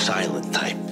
silent type.